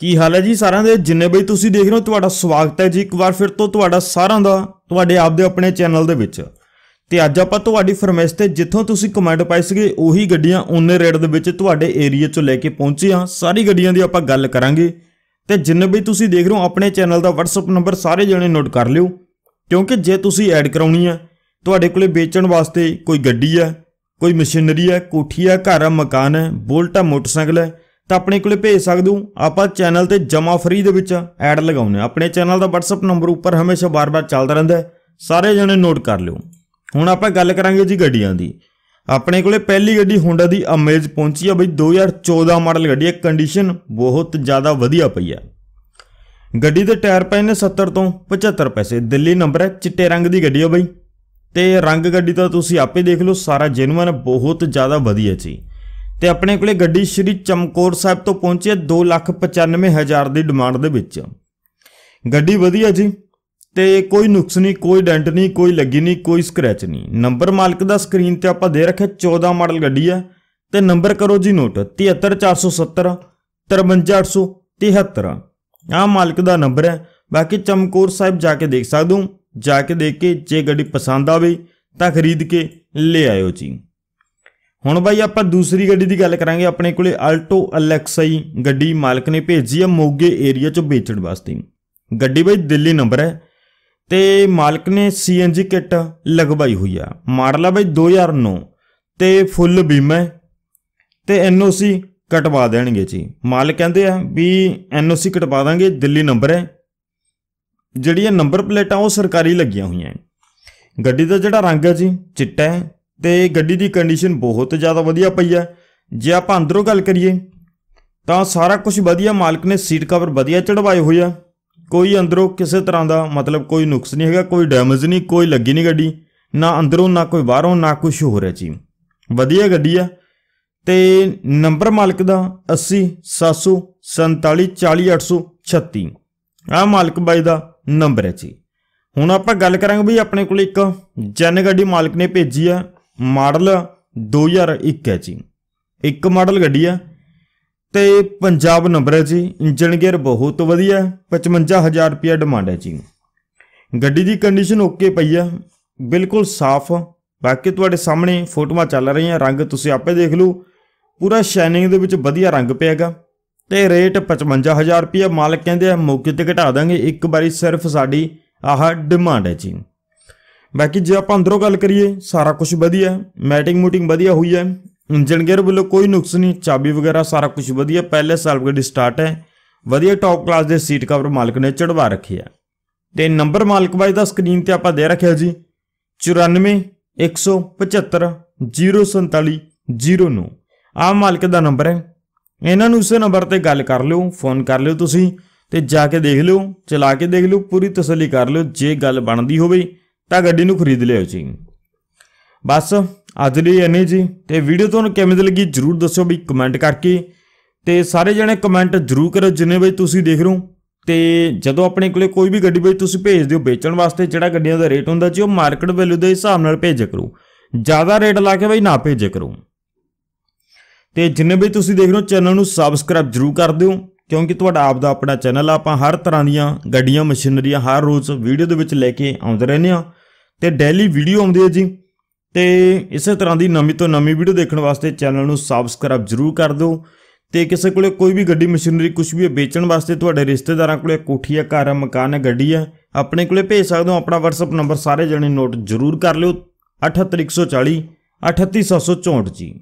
ਕੀ ਹਾਲ ਹੈ ਜੀ ਸਾਰਿਆਂ ਦੇ? ਜਿੰਨੇ ਬਈ ਤੁਸੀਂ ਦੇਖ ਰਹੇ ਹੋ, ਤੁਹਾਡਾ ਸਵਾਗਤ ਹੈ ਜੀ ਇੱਕ ਵਾਰ ਫਿਰ ਤੋਂ ਤੁਹਾਡਾ ਸਾਰਿਆਂ ਦਾ, ਤੁਹਾਡੇ ਆਪ ਦੇ ਆਪਣੇ ਚੈਨਲ ਦੇ ਵਿੱਚ। ਤੇ ਅੱਜ ਆਪਾਂ ਤੁਹਾਡੀ ਫਰਮਾਇਸ਼ ਤੇ ਜਿੱਥੋਂ ਤੁਸੀਂ ਕਮੈਂਟ ਪਾਈ ਸੀਗੇ, ਉਹੀ ਗੱਡੀਆਂ ਓਨੇ ਰੇਟ ਦੇ ਵਿੱਚ ਤੁਹਾਡੇ ਏਰੀਆ 'ਚੋਂ ਲੈ ਕੇ ਪਹੁੰਚੇ ਹਾਂ। ਸਾਰੀ ਗੱਡੀਆਂ ਦੀ ਆਪਾਂ ਗੱਲ ਕਰਾਂਗੇ। ਤੇ ਜਿੰਨੇ ਬਈ ਤੁਸੀਂ ਦੇਖ ਰਹੇ ਹੋ, ਆਪਣੇ ਚੈਨਲ ਦਾ WhatsApp ਨੰਬਰ ਸਾਰੇ ਜਣੇ ਨੋਟ ਕਰ ਲਿਓ। ਕਿਉਂਕਿ ਜੇ ਤੁਸੀਂ ਐਡ ਕਰਾਉਣੀ ਹੈ, ਤੁਹਾਡੇ ਕੋਲੇ ਵੇਚਣ ਵਾਸਤੇ ਕੋਈ ਗੱਡੀ ਹੈ, ਕੋਈ ਮਸ਼ੀਨਰੀ ਹੈ, ਕੋਠੀ ਹੈ, ਘਰ ਹੈ, ਮਕਾਨ ਹੈ, ਬੁਲਟ ਹੈ, ਮੋਟਰਸਾਈਕਲ ਹੈ ਤਾਂ ਆਪਣੇ ਕੋਲੇ ਭੇਜ ਸਕਦੇ। ਹੋ ਆਪਾਂ ਚੈਨਲ ਤੇ ਜਮਾ ਫਰੀ ਦੇ ਵਿੱਚ ਐਡ ਲਗਾਉਨੇ ਆ ਆਪਣੇ ਚੈਨਲ ਦਾ WhatsApp ਨੰਬਰ ਉੱਪਰ ਹਮੇਸ਼ਾ ਬਾਰ-ਬਾਰ ਚੱਲਦਾ ਰਹਿੰਦਾ ਸਾਰੇ ਜਣੇ ਨੋਟ ਕਰ ਲਿਓ। ਹੁਣ ਆਪਾਂ ਗੱਲ ਕਰਾਂਗੇ ਜੀ ਗੱਡੀਆਂ ਦੀ। ਆਪਣੇ ਕੋਲੇ ਪਹਿਲੀ ਗੱਡੀ ਹੋਂਡਾ ਦੀ ਅਮੇਜ ਪਹੁੰਚੀ ਆ ਬਈ। 2014 ਮਾਡਲ ਗੱਡੀ ਹੈ। ਕੰਡੀਸ਼ਨ ਬਹੁਤ ਜ਼ਿਆਦਾ ਵਧੀਆ ਪਈ ਹੈ ਗੱਡੀ ਦੇ ਟਾਇਰ ਪਏ ਨੇ 70 ਤੋਂ 75 ਪੈਸੇ। ਦਿੱਲੀ ਨੰਬਰ ਹੈ। ਚਿੱਟੇ ਰੰਗ ਦੀ ਗੱਡੀ ਆ ਬਈ। ਤੇ ਰੰਗ ਗੱਡੀ ਤਾਂ ਤੁਸੀਂ ਆਪੇ ਦੇਖ ਲਓ। ਸਾਰਾ ਜੈਨੂਅਨ ਬਹੁਤ ਜ਼ਿਆਦਾ ਵਧੀਆ ਜੀ ਤੇ ਆਪਣੇ ਕੋਲੇ ਗੱਡੀ ਸ਼੍ਰੀ ਚਮਕੌਰ ਸਾਹਿਬ ਤੋਂ ਪਹੁੰਚੀ ਹੈ 295000 ਦੀ ਡਿਮਾਂਡ ਦੇ ਵਿੱਚ। ਗੱਡੀ ਵਧੀਆ ਜੀ ਤੇ ਕੋਈ ਨੁਕਸ ਨਹੀਂ, ਕੋਈ ਡੈਂਟ ਨਹੀਂ, ਕੋਈ ਲੱਗੀ ਨਹੀਂ, ਕੋਈ ਸਕ੍ਰੈਚ ਨਹੀਂ। ਨੰਬਰ ਮਾਲਕ ਦਾ ਸਕਰੀਨ ਤੇ ਆਪਾਂ ਦੇ ਰੱਖਿਆ 14 ਮਾਡਲ ਗੱਡੀ ਹੈ ਤੇ ਨੰਬਰ ਕਰੋ ਜੀ ਨੋਟ 73470 53873 ਆਹ ਮਾਲਕ ਦਾ ਨੰਬਰ ਹੈ, ਬਾਕੀ ਚਮਕੌਰ ਸਾਹਿਬ ਜਾ ਕੇ ਦੇਖ ਸਕਦੇ ਹੋ, ਜਾ ਕੇ ਦੇਖ ਕੇ ਜੇ ਗੱਡੀ ਪਸੰਦ ਆਵੇ ਤਾਂ ਖਰੀਦ ਕੇ ਲੈ ਆਇਓ ਜੀ। ਹੁਣ ਬਾਈ ਆਪਾਂ ਦੂਸਰੀ ਗੱਡੀ ਦੀ ਗੱਲ ਕਰਾਂਗੇ, ਆਪਣੇ ਕੋਲੇ ਆਲਟੋ ਅਲੈਕਸਾਈ ਗੱਡੀ ਮਾਲਕ ਨੇ ਭੇਜੀ ਆ ਮੋਗੇ ਏਰੀਆ ਚੋਂ ਵੇਚਣ ਵਾਸਤੇ। ਗੱਡੀ ਬਾਈ ਦਿੱਲੀ ਨੰਬਰ ਹੈ ਤੇ ਮਾਲਕ ਨੇ ਸੀਐਨਜੀ ਕਿੱਟ ਲਗਵਾਈ ਹੋਈ ਆ। ਮਾਡਲ ਆ ਬਾਈ 2009 ਤੇ ਫੁੱਲ ਬੀਮਾ ਹੈ ਤੇ ਐਨਓਸੀ ਕਟਵਾ ਦੇਣਗੇ ਜੀ। ਮਾਲਕ ਕਹਿੰਦੇ ਆ ਵੀ ਐਨਓਸੀ ਕਟਵਾ ਦਾਂਗੇ, ਦਿੱਲੀ ਨੰਬਰ ਹੈ। ਜਿਹੜੀਆਂ ਨੰਬਰ ਪਲੇਟਾਂ ਉਹ ਸਰਕਾਰੀ ਲੱਗੀਆਂ ਹੋਈਆਂ ਗੱਡੀ ਦਾ ਜਿਹੜਾ ਰੰਗ ਹੈ ਜੀ, ਚਿੱਟਾ ਹੈ। ਤੇ ਗੱਡੀ ਦੀ ਕੰਡੀਸ਼ਨ ਬਹੁਤ ਜ਼ਿਆਦਾ ਵਧੀਆ ਪਈ ਹੈ। ਜੇ ਆਪਾਂ ਅੰਦਰੋਂ ਗੱਲ ਕਰੀਏ, ਤਾਂ ਸਾਰਾ ਕੁਝ ਵਧੀਆ, ਮਾਲਕ ਨੇ ਸੀਟ ਕਵਰ ਵਧੀਆ ਚੜਵਾਏ ਹੋਏ ਆ। ਕੋਈ ਅੰਦਰੋਂ ਕਿਸੇ ਤਰ੍ਹਾਂ ਦਾ ਮਤਲਬ ਕੋਈ ਨੁਕਸ ਨਹੀਂ ਹੈਗਾ, ਕੋਈ ਡੈਮੇਜ ਨਹੀਂ, ਕੋਈ ਲੱਗੀ ਨਹੀਂ ਗੱਡੀ, ਨਾ ਅੰਦਰੋਂ, ਨਾ ਕੋਈ ਬਾਹਰੋਂ, ਨਾ ਕੁਝ ਹੋ ਰਿਹਾ ਜੀ। ਵਧੀਆ ਗੱਡੀ ਆ। ਤੇ ਨੰਬਰ ਮਾਲਕ ਦਾ 80 747 40836 ਆ ਮਾਲਕ ਬਾਈ ਦਾ ਨੰਬਰ ਹੈ ਜੀ। ਹੁਣ ਆਪਾਂ ਗੱਲ ਕਰਾਂਗੇ ਵੀ ਆਪਣੇ ਕੋਲ ਇੱਕ ਜਨ ਗੱਡੀ ਮਾਲਕ ਨੇ ਭੇਜੀ ਆ। ਮਾਡਲ 2001 ਹੈ ਜੀ। ਇੱਕ ਮਾਡਲ ਗੱਡੀ ਆ ਤੇ ਪੰਜਾਬ ਨੰਬਰ ਹੈ ਜੀ। ਇੰਜਨ ਗੇਅਰ ਬਹੁਤ ਵਧੀਆ 55000 ਰੁਪਏ ਡਿਮਾਂਡ ਹੈ ਜੀ। ਗੱਡੀ ਦੀ ਕੰਡੀਸ਼ਨ ਓਕੇ ਪਈ ਆ ਬਿਲਕੁਲ ਸਾਫ਼ ਬਾਕੀ ਤੁਹਾਡੇ ਸਾਹਮਣੇ ਫੋਟੋਆਂ ਚੱਲ ਰਹੀਆਂ, ਰੰਗ ਤੁਸੀਂ ਆਪੇ ਦੇਖ ਲਓ। ਪੂਰਾ ਸ਼ਾਈਨਿੰਗ ਦੇ ਵਿੱਚ ਵਧੀਆ ਰੰਗ ਪਿਆਗਾ। ਤੇ ਰੇਟ 55000 ਰੁਪਏ ਮਾਲਕ ਕਹਿੰਦੇ ਆ, ਮੌਕੇ ਤੇ ਘਟਾ ਦਾਂਗੇ। ਇੱਕ ਵਾਰੀ ਸਿਰਫ ਸਾਡੀ ਆਹ ਡਿਮਾਂਡ ਹੈ ਜੀ। ਬਾਕੀ ਜੇ ਆਪਾਂ ਅੰਦਰੋਂ ਗੱਲ ਕਰੀਏ, ਸਾਰਾ ਕੁਝ ਵਧੀਆ ਮੈਟਿੰਗ ਮੂਟਿੰਗ ਵਧੀਆ ਹੋਈ ਹੈ ਇੰਜਨ ਗੇਅਰ ਵੱਲੋਂ ਕੋਈ ਨੁਕਸ ਨਹੀਂ, ਚਾਬੀ ਵਗੈਰਾ ਸਾਰਾ ਕੁਝ ਵਧੀਆ, ਪਹਿਲੇ ਸਾਲ ਗੱਡੀ ਸਟਾਰਟ ਹੈ, ਵਧੀਆ ਟੌਪ ਕਲਾਸ ਦੇ ਸੀਟ ਕਵਰ ਮਾਲਕ ਨੇ ਚੜਵਾ ਰੱਖੇ ਆ ਤੇ ਨੰਬਰ ਮਾਲਕ ਬਾਈ ਦਾ ਸਕਰੀਨ ਤੇ ਆਪਾਂ ਦੇ ਰੱਖਿਆ ਜੀ 94 175 047 09 ਆ ਮਾਲਕ ਦਾ ਨੰਬਰ ਹੈ। ਇਹਨਾਂ ਨੂੰ ਉਸੇ ਨੰਬਰ ਤੇ ਗੱਲ ਕਰ ਲਿਓ ਫੋਨ ਕਰ ਲਿਓ ਤੁਸੀਂ, ਤੇ ਜਾ ਕੇ ਦੇਖ ਲਿਓ, ਚਲਾ ਕੇ ਦੇਖ ਲਿਓ, ਪੂਰੀ ਤਸੱਲੀ ਕਰ ਲਿਓ, ਜੇ ਗੱਲ ਬਣਦੀ ਹੋਵੇ ਤਾਂ ਗੱਡੀ ਨੂੰ ਖਰੀਦ ਲਿਓ ਜੀ। ਬਸ, ਅੱਜ ਲਈ ਇੰਨੇ ਜੀ। ਤੇ ਵੀਡੀਓ ਤੁਹਾਨੂੰ ਕਿਵੇਂ ਦੀ ਲੱਗੀ ਜਰੂਰ ਦੱਸਿਓ ਵੀ ਕਮੈਂਟ ਕਰਕੇ। ਤੇ ਸਾਰੇ ਜਣੇ ਕਮੈਂਟ ਜਰੂਰ ਕਰੋ ਜਿੰਨੇ ਬਈ ਤੁਸੀਂ ਦੇਖ ਰਹੇ ਹੋ। ਤੇ ਜਦੋਂ ਆਪਣੇ ਕੋਲੇ ਕੋਈ ਵੀ ਗੱਡੀ ਬਈ ਤੁਸੀਂ ਭੇਜ ਦਿਓ ਵੇਚਣ ਵਾਸਤੇ, ਜਿਹੜਾ ਗੱਡੀਆਂ ਦਾ ਰੇਟ ਹੁੰਦਾ ਜੀ, ਉਹ ਮਾਰਕੀਟ ਵੈਲਿਊ ਦੇ ਹਿਸਾਬ ਨਾਲ ਭੇਜਿਆ ਕਰੋ। ਜ਼ਿਆਦਾ ਰੇਟ ਲਾ ਕੇ ਬਈ ਨਾ ਭੇਜਿਆ ਕਰੋ। ਤੇ ਜਿੰਨੇ ਵੀ ਤੁਸੀਂ ਦੇਖ ਰਹੇ ਹੋ ਚੈਨਲ ਨੂੰ ਸਬਸਕ੍ਰਾਈਬ ਜਰੂਰ ਕਰ ਦਿਓ। ਕਿਉਂਕਿ ਤੁਹਾਡਾ ਆਪ ਦਾ ਆਪਣਾ ਚੈਨਲ ਆਪਾਂ ਹਰ ਤਰ੍ਹਾਂ ਦੀਆਂ ਗੱਡੀਆਂ, ਮਸ਼ੀਨਰੀਆਂ ਹਰ ਰੋਜ਼ ਵੀਡੀਓ ਦੇ ਵਿੱਚ ਲੈ ਕੇ ਆਉਂਦੇ ਰਹਿੰਦੇ ਆ ਤੇ ਡੇਲੀ ਵੀਡੀਓ ਆਉਂਦੀ ਹੈ ਜੀ। ਤੇ ਇਸੇ ਤਰ੍ਹਾਂ ਦੀ ਨਵੀਂ ਤੋਂ ਨਵੀਂ ਵੀਡੀਓ ਦੇਖਣ ਵਾਸਤੇ ਚੈਨਲ ਨੂੰ ਸਬਸਕ੍ਰਾਈਬ ਜਰੂਰ ਕਰ ਦਿਓ। ਤੇ ਕਿਸੇ ਕੋਲੇ ਕੋਈ ਵੀ ਗੱਡੀ ਮਸ਼ੀਨਰੀ ਕੁਝ ਵੀ ਵੇਚਣ ਵਾਸਤੇ ਤੁਹਾਡੇ ਰਿਸ਼ਤੇਦਾਰਾਂ ਕੋਲੇ ਕੋਠੀ ਹੈ, ਘਰ ਹੈ, ਮਕਾਨ ਹੈ, ਗੱਡੀ ਹੈ, ਆਪਣੇ ਕੋਲੇ ਭੇਜ ਸਕਦੇ ਹੋ। ਆਪਣਾ WhatsApp ਨੰਬਰ ਸਾਰੇ ਜਣੇ ਨੋਟ ਜਰੂਰ ਕਰ ਲਿਓ। 78140 38764 ਜੀ।